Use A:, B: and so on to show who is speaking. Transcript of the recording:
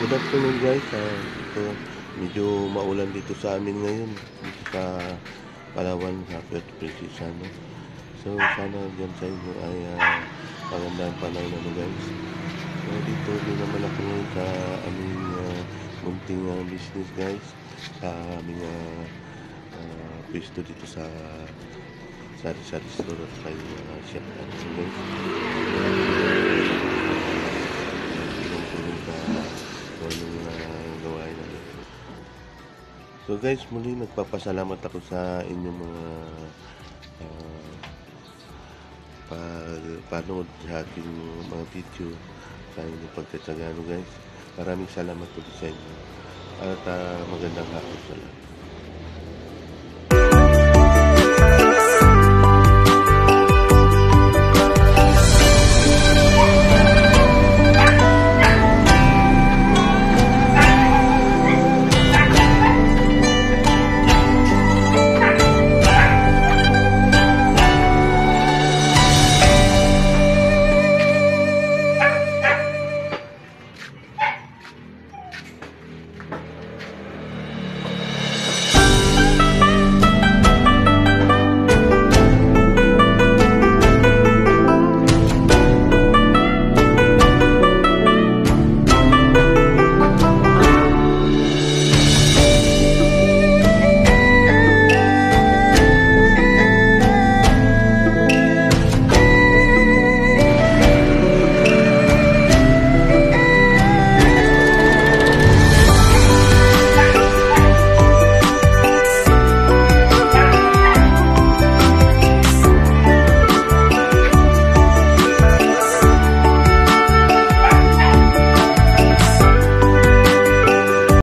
A: Good afternoon guys. Uh, ito, medyo maulan dito sa amin ngayon. Dito sa Palawan, sa Puerto Princesa. No? So sana dyan sa inyo ay uh, magandang panahon ano guys. So dito din naman ako ngayon sa aming uh, munting uh, business guys. Sa aming uh, uh, pwesto dito sa sari-sari store at kay uh, chef guys. So guys, muli nagpapasalamat ako sa inyong mga uh, pag panood sa aking mga video sa inyong pagtatsaga ano guys. Maraming salamat po sa inyo. At uh, magandang hapon sa lahat.